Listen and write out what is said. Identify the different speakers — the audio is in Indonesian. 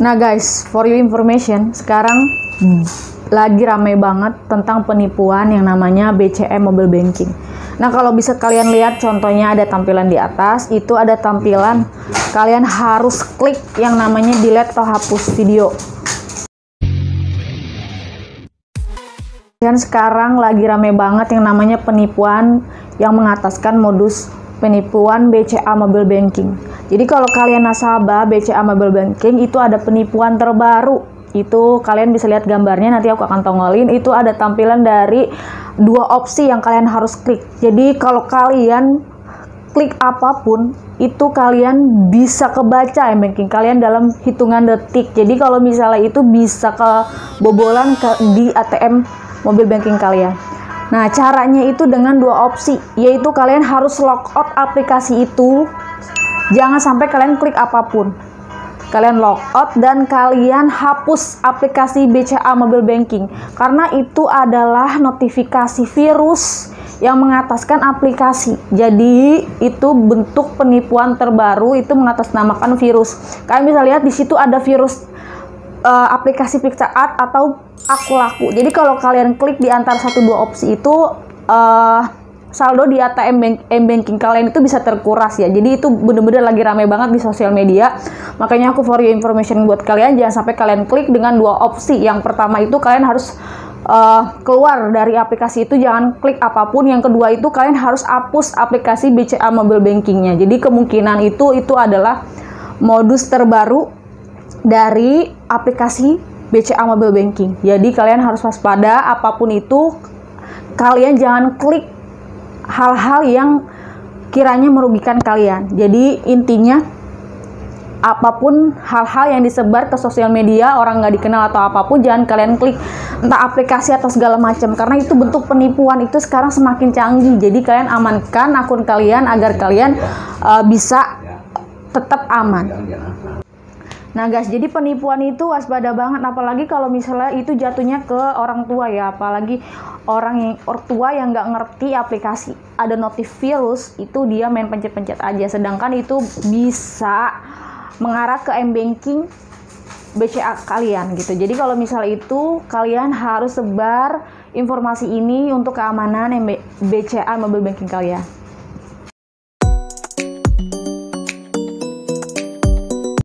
Speaker 1: Nah guys, for your information, sekarang lagi ramai banget tentang penipuan yang namanya BCM Mobile Banking. Nah kalau bisa kalian lihat contohnya ada tampilan di atas, itu ada tampilan kalian harus klik yang namanya delete atau hapus video. Dan sekarang lagi rame banget yang namanya penipuan yang mengataskan modus penipuan BCA Mobile Banking. Jadi kalau kalian nasabah BCA Mobile Banking itu ada penipuan terbaru. Itu kalian bisa lihat gambarnya nanti aku akan tongolin. Itu ada tampilan dari dua opsi yang kalian harus klik. Jadi kalau kalian klik apa pun itu kalian bisa kebaca banking kalian dalam hitungan detik. Jadi kalau misalnya itu bisa kebobolan ke di ATM mobil banking kalian. Nah, caranya itu dengan dua opsi, yaitu kalian harus logout aplikasi itu. Jangan sampai kalian klik apa pun. Kalian logout dan kalian hapus aplikasi BCA Mobile Banking karena itu adalah notifikasi virus yang mengataskan aplikasi. Jadi, itu bentuk penipuan terbaru itu mengatasnamakan virus. Kalian bisa lihat di situ ada virus uh, aplikasi Art atau aku laku. Jadi kalau kalian klik di antara satu dua opsi itu uh, saldo di ATM bank, banking kalian itu bisa terkuras ya. Jadi itu bener-bener lagi rame banget di sosial media. Makanya aku for your information buat kalian jangan sampai kalian klik dengan dua opsi. Yang pertama itu kalian harus uh, keluar dari aplikasi itu jangan klik apa pun. Yang kedua itu kalian harus hapus aplikasi BCA mobile bankingnya. Jadi kemungkinan itu itu adalah modus terbaru dari aplikasi BCA Mobile Banking. Jadi kalian harus waspada apa pun itu kalian jangan klik hal-hal yang kiranya merugikan kalian. Jadi intinya apa pun hal-hal yang disebar ke sosial media orang nggak dikenal atau apa pun jangan kalian klik entah aplikasi atau segala macam karena itu bentuk penipuan. Itu sekarang semakin canggih. Jadi kalian amankan akun kalian agar kalian uh, bisa tetap aman Nah guys, jadi penipuan itu waspada banget, apalagi kalau misalnya itu jatuhnya ke orang tua ya, apalagi orang yang orang tua yang nggak ngerti aplikasi ada notif virus itu dia main pencet-pencet aja, sedangkan itu bisa mengarah ke m banking BCA kalian gitu. Jadi kalau misalnya itu kalian harus sebar informasi ini untuk keamanan BCA mobile banking kalian.